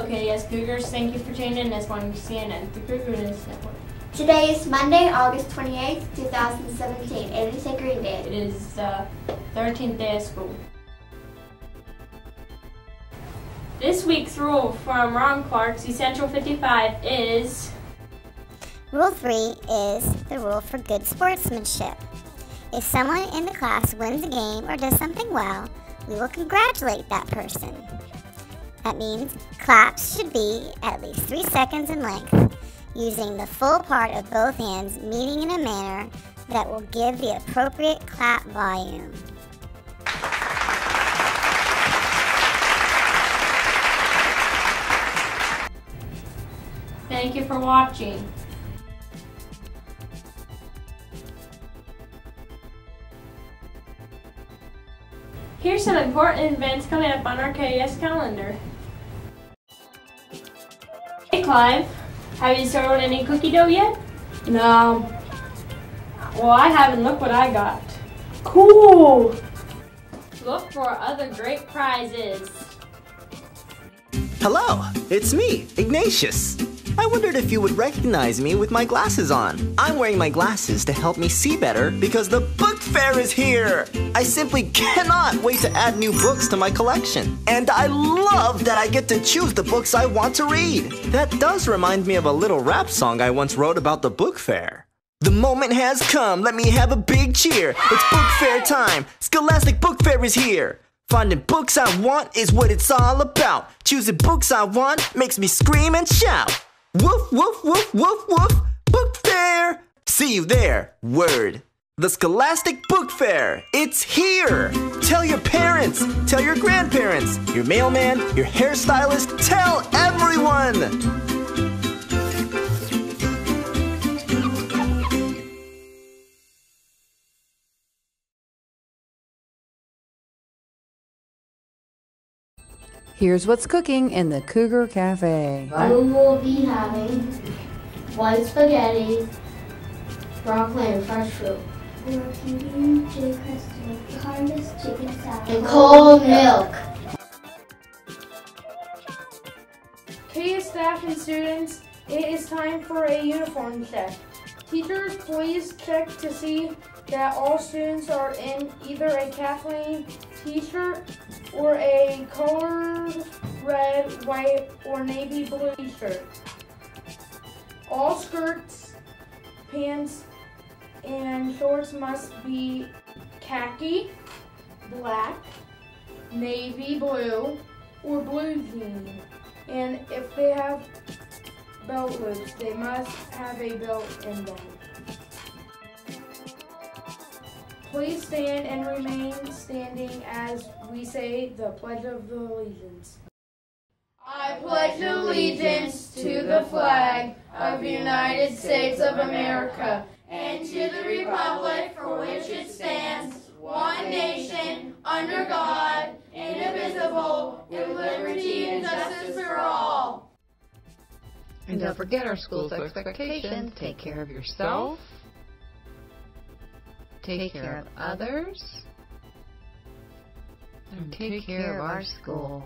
KS Cougars. Thank you for tuning in this morning to CNN, the Cougar News Network. Today is Monday, August 28th, 2017. and It is a green day. It is uh, the 13th day of school. This week's rule from Ron Clark's Essential 55 is Rule 3 is the rule for good sportsmanship. If someone in the class wins a game or does something well, we will congratulate that person. That means claps should be at least 3 seconds in length, using the full part of both hands meeting in a manner that will give the appropriate clap volume. Thank you for watching. Here's some important events coming up on our KS calendar. Hey Clive, have you started any cookie dough yet? No. Well, I haven't. Look what I got. Cool. Look for other great prizes. Hello, it's me, Ignatius. I wondered if you would recognize me with my glasses on. I'm wearing my glasses to help me see better because the book fair is here. I simply cannot wait to add new books to my collection. And I love that I get to choose the books I want to read. That does remind me of a little rap song I once wrote about the book fair. The moment has come, let me have a big cheer. It's book fair time. Scholastic Book Fair is here. Finding books I want is what it's all about. Choosing books I want makes me scream and shout. Woof, woof, woof, woof, woof. Book fair. See you there. Word. The Scholastic Book Fair. It's here. Tell your parents, tell your grandparents, your mailman, your hairstylist, tell everyone. Here's what's cooking in the Cougar Cafe. We will be having white spaghetti, broccoli, and fresh fruit. Carl's chicken salad. And cold milk. KS staff and students, it is time for a uniform check. Teachers, please check to see that all students are in either a Kathleen t-shirt or a colored red, white, or navy blue t-shirt. All skirts, pants, and shorts must be khaki, black, navy blue, or blue jean. And if they have belt loops, they must have a belt in them. Please stand and remain standing as we say the Pledge of Allegiance. I pledge allegiance to the flag of the United States of America and to the republic for which it stands, one nation, under God, indivisible, with liberty and justice for all. And don't forget our school's expectations. Take care of yourself. Take care of others. And take care of our school.